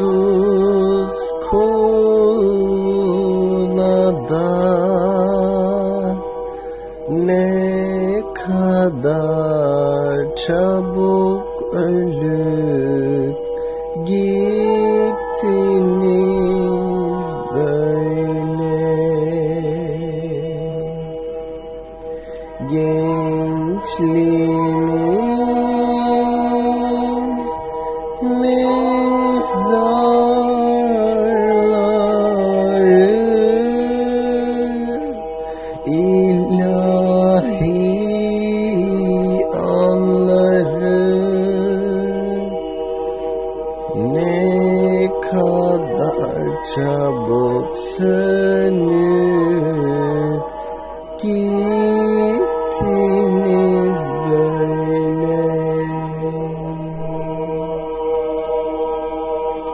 Umutsuz kula da ne kadar çabuk ölüp gittiniz böyle? Gençliğimin mezarları ilahi anları ne kadar çabuk sönüp gittiniz